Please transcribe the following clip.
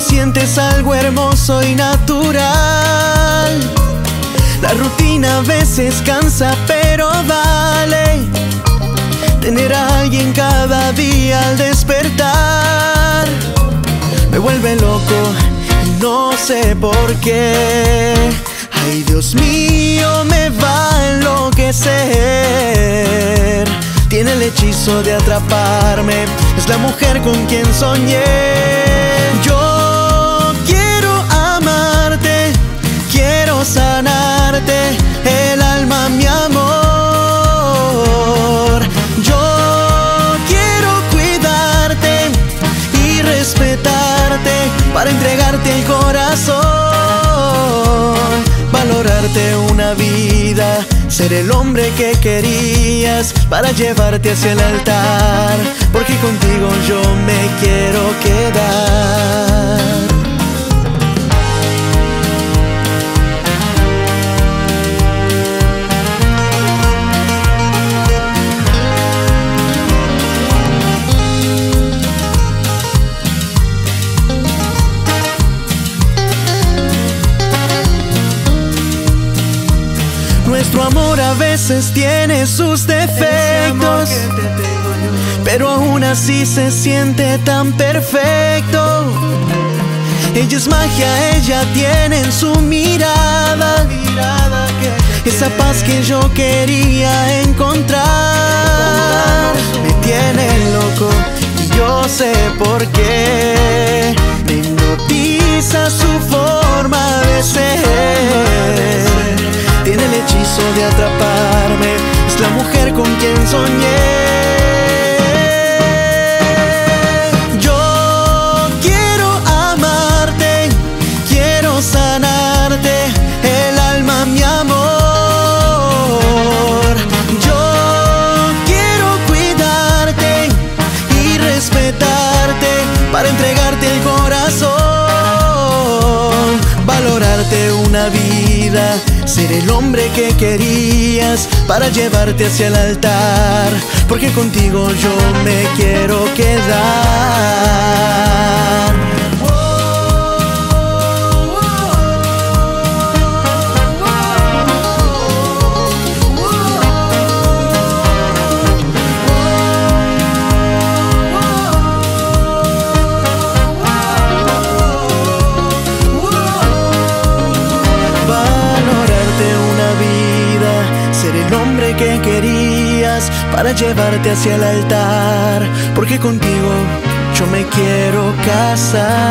Sientes algo hermoso y natural. La rutina a veces cansa, pero vale tener a alguien cada día al despertar. Me vuelve loco no sé por qué. Ay, Dios mío, me va a enloquecer. Tiene el hechizo de atraparme, es la mujer con quien soñé. Yo para entregarte el corazón, valorarte una vida, ser el hombre que querías para llevarte hacia el altar, Nuestro amor a veces tiene sus defectos, pero aún así se siente tan perfecto. Ella es magia, ella tiene en su mirada esa paz que yo quería encontrar. De atraparme, es la mujer con quien soñé. Una ser el hombre que querías para llevarte hacia el altar, porque contigo yo me quiero quedar. Hombre que querías para llevarte hacia el altar, porque contigo yo me quiero casar.